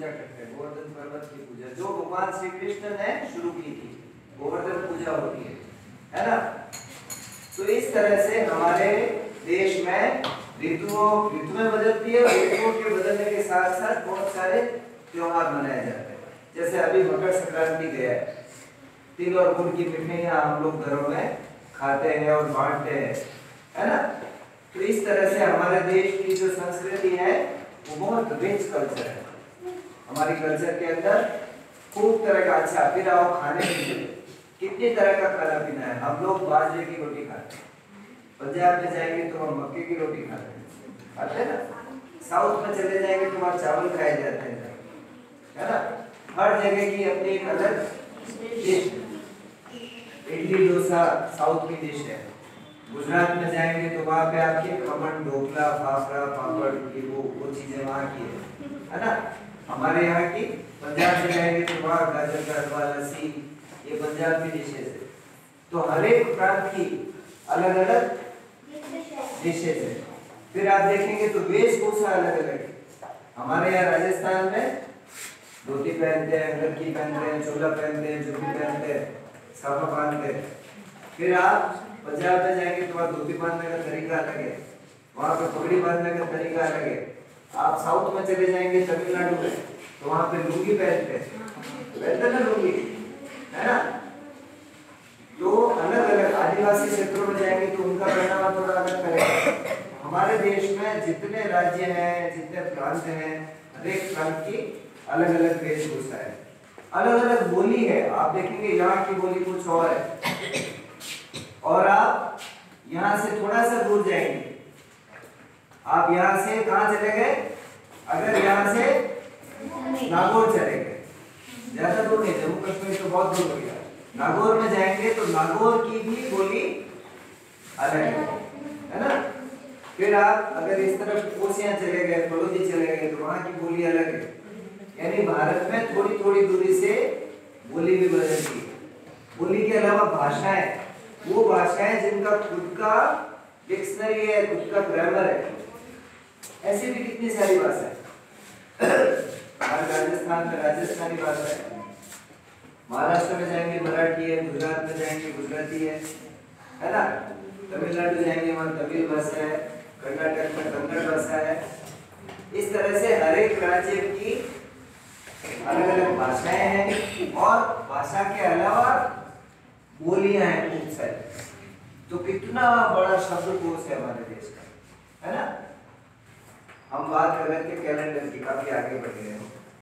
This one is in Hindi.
पूजा करते हैं, गोवर्धन पर्वत की पूजा। जो भगवान श्री कृष्ण ने शुरू की थी, गोवर्धन पूजा होती है है ना? तो इस तरह से हमारे देश में ऋतुओं ऋतुएँ बदलती है, ऋतुओं के बदलने के साथ साथ बहुत सारे त्योहार मनाए जाते हैं। जैसे अभी मकर संक्रांति गया तिल और गुड़ की मिठाइयाँ हम लोग घरों में खाते हैं और बांटते हैं, है ना? तो इस तरह से हमारे देश की जो संस्कृति है, वो बहुत रिच कल्चर है। हमारी कल्चर के अंदर खूब तरह का अच्छा फिर आओ खाने लिए। कितनी तरह का खाना पीना है? हम लोग बाजरे की रोटी खाते हैं। पंजाब में जाएँगे तो हम मक्के की रोटी खाते हैं। खाते हैं ना? साउथ में चले जाएँगे तो वहाँ चावल खाए जाते हैं। है ना? हर जगह की अपनी एक अलग डिश इडली डोसा साउथ की डिश है। गुजरात में जाएँगे तो वहाँ पे आपके खमन, ढोकला, फाफड़ा, पापड़ की वो वो चीज़ें वहाँ की है ना? हमारे यहाँ की पंजाब में जाएँगे तो वहाँ गाजर का हलवा, लस्सी, ये पंजाब की डिशेज है। तो हर एक प्रांत की अलग अलग डिशेज है। फिर आप देखेंगे तो वेशभूषा अलग अलग है? हमारे यहाँ राजस्थान में धोती पहनते हैं, लड़की पहनते हैं, चोला पहनते हैं जुबी पहनते हैं, साफा बांधते हैं। फिर आप पंजाब में जाएँगे तो वहाँ धोती बांधने का तरीका अलग है। वहाँ पे पगड़ी बांधने का तरीका अलग है। आप साउथ में चले जाएँगे, तमिलनाडु में तो वहाँ पे लुंगी पहनते हैं लुंगी, है ना? तो अलग अलग आदिवासी क्षेत्रों में जाएँगे तो उनका पहनावा थोड़ा अलग करेगा। हमारे देश में जितने राज्य हैं, जितने प्रांत हैं, हरेक प्रांत की अलग अलग वेशभूषा है। अलग अलग बोली है। आप देखेंगे यहाँ की बोली कुछ और है। और आप यहाँ से थोड़ा सा दूर जाएँगे। आप यहाँ से कहा चले गए अगर यहाँ से नागौर चले गए ज़्यादा दूर नहीं, जम्मू कश्मीर तो बहुत दूर हो गया। नागौर में जाएँगे तो नागौर की भी बोली अलग है है ना? फिर आप अगर इस तरफ़ कोसियाँ चले गए बड़ोदी चले गए तो वहाँ की बोली अलग है। यानी भारत में थोड़ी थोड़ी दूरी से बोली भी बदलती है। बोली के अलावा भाषाएँ, वो भाषाएँ जिनका खुद का डिक्शनरी है, खुद का ग्रामर है। ऐसी भी कितनी सारी भाषाएँ हमारे राजस्थान में राजस्थानी भाषा है। महाराष्ट्र में जाएँगे, मराठी है, गुजरात में जाएँगे, गुजराती है है ना? तमिलनाडु जाएँगे वहाँ तमिल भाषा है, कर्नाटक में कन्नड़ भाषा है। इस तरह से हर एक राज्य की अलग अलग भाषाएँ हैं और भाषा के अलावा बोलियाँ हैं तो कितना बड़ा शब्द शब्दकोश है हमारे देश का। है हम बात कर रहे थे कैलेंडर की काफ़ी आगे बढ़ गए हैं।